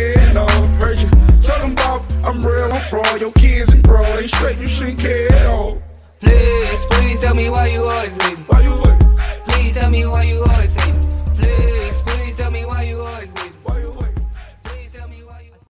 head, no. Heard you them, about I'm real, I'm fraud. Your kids and bro, they straight, you shouldn't care, at all. Please, please tell me why you always leave. Why you with? Please tell me why you always leave.